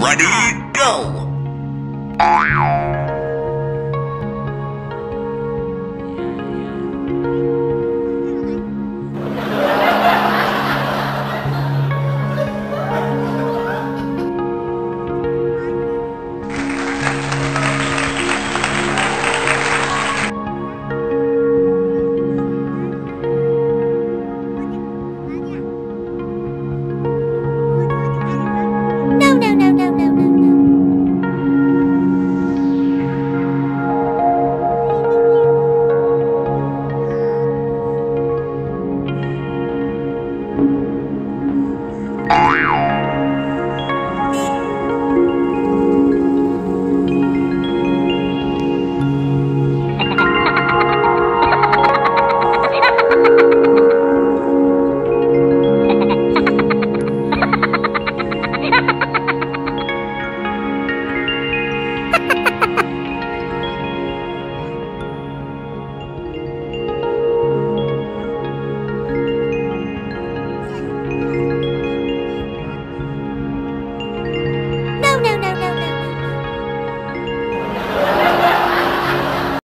Ready, go!